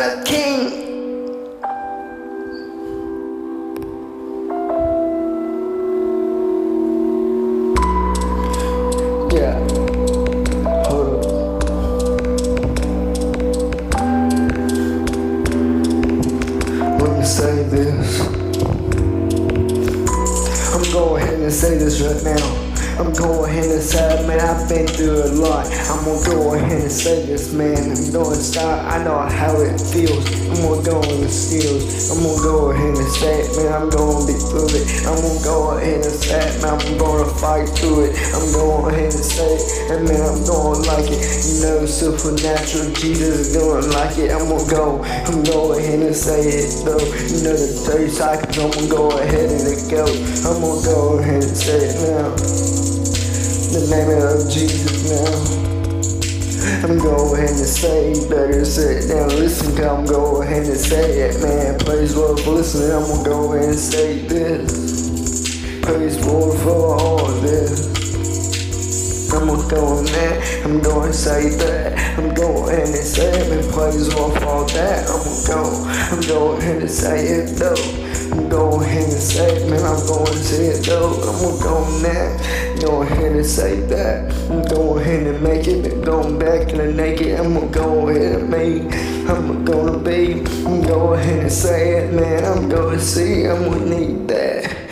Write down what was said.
of king. Say this. I'm going ahead and say this right now. I'm going ahead and say, man, I've been through a lot. I'm gonna go ahead and say this, man. I'm gonna start. I know how it feels. I'm gonna go in the steals. I'm gonna go ahead and say it, man. I'm gonna be through it. I'm gonna go ahead and say it, man. I'm gonna fight through it. I'm going ahead and say it, and man, I'm gonna like it. You know, supernatural Jesus is gonna like it. I'm gonna go. I'm going ahead and say it, though. You know, the 30 seconds, I'm gonna go ahead and go. I'm gonna go ahead and say it now. The name of Jesus now. I'm going ahead and say better sit down, listen, come go ahead and say it, man. Praise Lord for listening, I'm gonna go ahead and say this. Praise Lord for all this. I'm gonna go on that, I'm going to say that, I'm going and say it, man. Praise for all that. I'm gonna go, I'm going and say it though. I'm going man. I'm going to it though. I'm gonna go that. Go ahead and say that. I'm going ahead and make it. Been going back in the naked. I'm gonna go ahead and make. I'm gonna be. I'm going ahead and say it, man. I'm gonna see. I'm gonna need that.